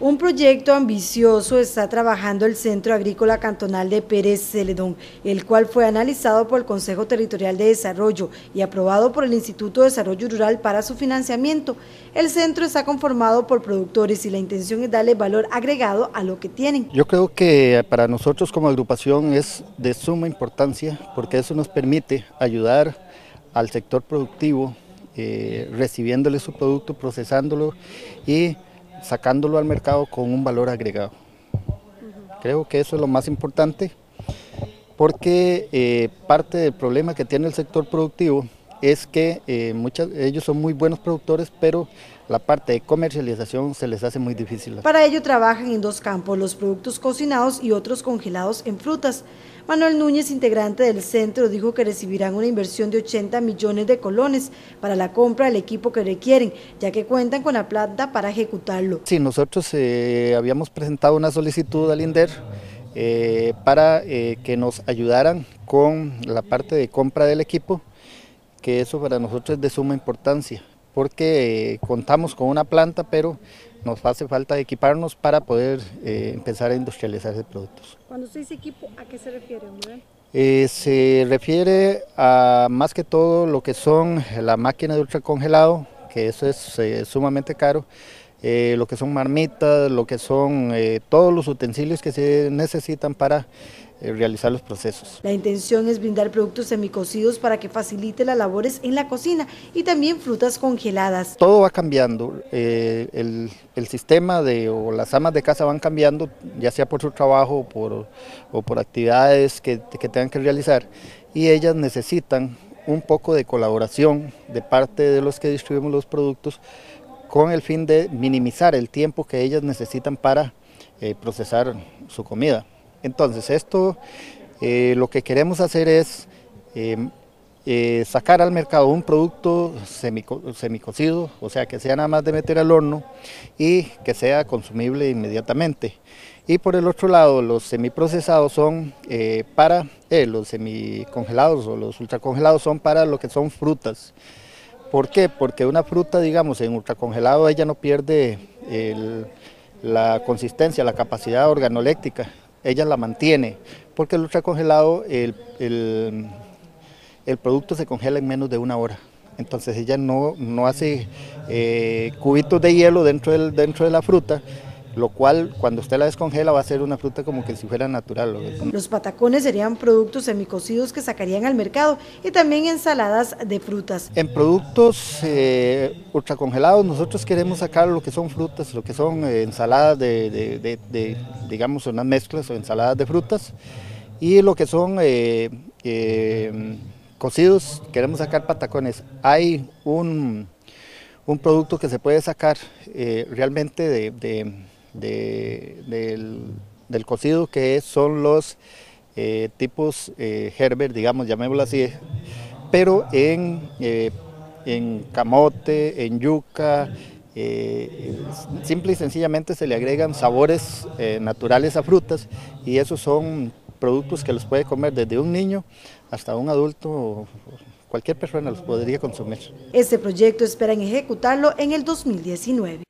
Un proyecto ambicioso está trabajando el Centro Agrícola Cantonal de Pérez Celedón, el cual fue analizado por el Consejo Territorial de Desarrollo y aprobado por el Instituto de Desarrollo Rural para su financiamiento. El centro está conformado por productores y la intención es darle valor agregado a lo que tienen. Yo creo que para nosotros como agrupación es de suma importancia porque eso nos permite ayudar al sector productivo eh, recibiéndole su producto, procesándolo y sacándolo al mercado con un valor agregado. Creo que eso es lo más importante porque eh, parte del problema que tiene el sector productivo es que eh, ellos son muy buenos productores, pero la parte de comercialización se les hace muy difícil. Para ello trabajan en dos campos, los productos cocinados y otros congelados en frutas. Manuel Núñez, integrante del centro, dijo que recibirán una inversión de 80 millones de colones para la compra del equipo que requieren, ya que cuentan con la plata para ejecutarlo. Sí, nosotros eh, habíamos presentado una solicitud al INDER eh, para eh, que nos ayudaran con la parte de compra del equipo, que eso para nosotros es de suma importancia porque eh, contamos con una planta, pero nos hace falta equiparnos para poder eh, empezar a industrializar ese productos. Cuando usted dice equipo, ¿a qué se refiere, eh, se refiere a más que todo lo que son la máquina de ultracongelado, que eso es sumamente caro, lo que son marmitas, lo que son todos los utensilios que se necesitan para eh, realizar los procesos. La intención es brindar productos semicocidos para que facilite las labores en la cocina y también frutas congeladas. Todo va cambiando, eh, el, sistema de, o las amas de casa van cambiando, ya sea por su trabajo o por, o por actividades que, que tengan que realizar y ellas necesitan un poco de colaboración de parte de los que distribuimos los productos con el fin de minimizar el tiempo que ellas necesitan para eh, procesar su comida. Entonces, esto eh, lo que queremos hacer es em, eh, sacar al mercado un producto semicocido, o sea, que sea nada más de meter al horno y que sea consumible inmediatamente. Y por el otro lado, los semiprocesados son eh, para, los semicongelados o los ultracongelados son para lo que son frutas. ¿Por qué? Porque una fruta, digamos, en ultracongelado ella no pierde la consistencia, la capacidad organoléctica ella la mantiene, porque el ultracongelado, el, el, el producto se congela en menos de una hora. Entonces ella no, no hace eh, cubitos de hielo dentro, del, dentro de la fruta, lo cual cuando usted la descongela va a ser una fruta como que si fuera natural. Los patacones serían productos semicocidos que sacarían al mercado y también ensaladas de frutas. En productos eh, ultracongelados nosotros queremos sacar lo que son frutas, lo que son eh, ensaladas de, digamos, unas mezclas o ensaladas de frutas y lo que son eh, cocidos, queremos sacar patacones. Hay un, un producto que se puede sacar realmente de del, cocido que son los eh, tipos eh, digamos, llamémoslo así, pero en, eh, en camote, en yuca, simple y sencillamente se le agregan sabores naturales a frutas y esos son productos que los puede comer desde un niño hasta un adulto, cualquier persona los podría consumir. Este proyecto esperan ejecutarlo en el 2019.